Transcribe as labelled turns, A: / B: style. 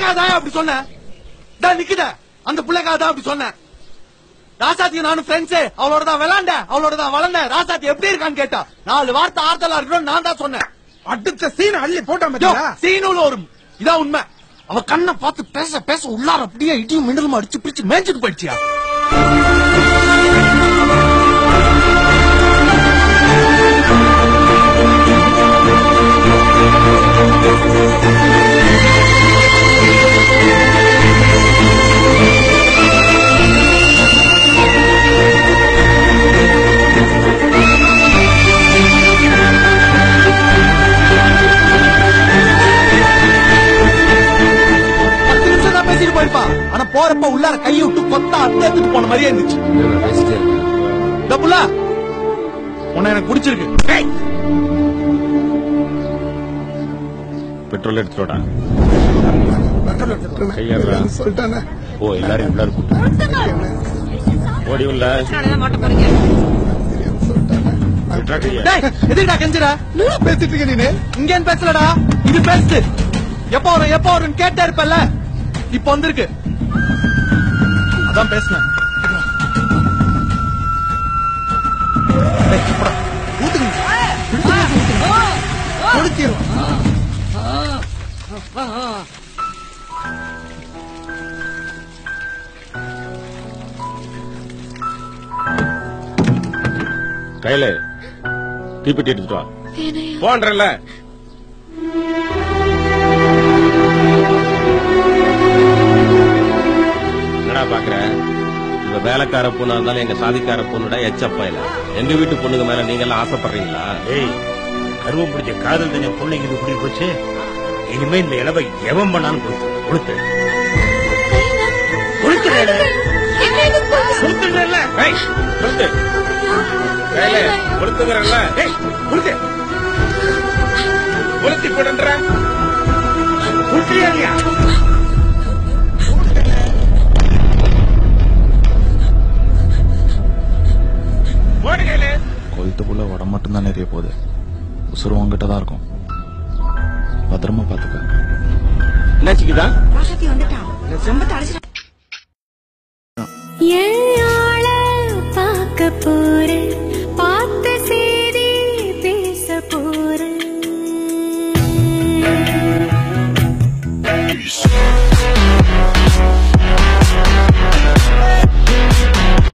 A: பிள்ளைக்காக தான் அப்படி சொன்னேன் தான் நிக்குத. அந்த பிள்ளைக்காக தான் அப்படி சொன்னேன் ராசாத்தி நானும் ஃப்ரெண்ட்ஸ் அவளோட தான் விளாண்ட. அவளோட தான் வளர்ந்த. ராசாத்தி எப்படி இருக்கான்னு கேட்டா நாலு வார்த்தை ஆறுதலா இருக்கணும் நான் தான் சொன்னேன்.
B: அடுத்த சீன் அள்ளி போட்டா
A: சீனுல ஒரு இதான் உண்மை. அவ கண்ணை பார்த்து பேச பேச உள்ளார அப்படியே இடியும் மின்னலும் அடிச்சு பிடிச்சு மேய்ஞ்சிட்டு போயிடுச்சியா? உள்ளார கையை விட்டு கொத்தா அத்தை எடுத்துட்டு போன மாதிரியே இருந்துச்சு. டபுளா உன்னை எனக்கு பிடிச்சிருக்கு.
C: பெட்ரோல் எடுத்துடா கையாடுறா. ஓ எல்லாரும் உள்ளாரு ஓடி உள்ள.
A: கெஞ்சுற?
B: என்ன பேசிட்டு இருக்க நீனு?
A: இங்க பேசலடா. இது பேசுது எப்ப வரும் எப்ப வரும்னு கேட்டே இருப்பல்ல. இப்ப வந்திருக்கு. அதான் பேசினேன்.
C: கையில தீப்பெட்டி எடுத்துட்டு வா. போன்றல பாக்குற இவ வேலைக்கார பொண்ணா இருந்தாலும் எங்க சாதிக்கார பொண்ணுடா எச்சப்பா இல்ல. எங்க வீட்டு பொண்ணுங்க மேல நீங்க எல்லாம் ஆசைப்படுறீங்களா?
D: ஏய் கருவம் பிடிச்ச காதல் தனியா பிள்ளைங்க இது இப்படி போச்சு? இனிமே இந்த இளவை எவன் பண்ணாலும் கொடுத்து கொடுத்து.
C: ஏய், கொடுத்து. கொடுத்துக்கிறல்ல
D: ஏய் கொடுத்து.
C: கொளுத்தி
E: கொளுத்துக்குள்ள உடம்பு மட்டும்தான் நிறைய போகுது. உசுறு உங்ககிட்ட தான் இருக்கும். பத்திரமா பாத்துக்க
C: என்னாச்சுக்குதா?
F: பார்க்க போறேன் பார்த்த செய்தி பேச போறேன்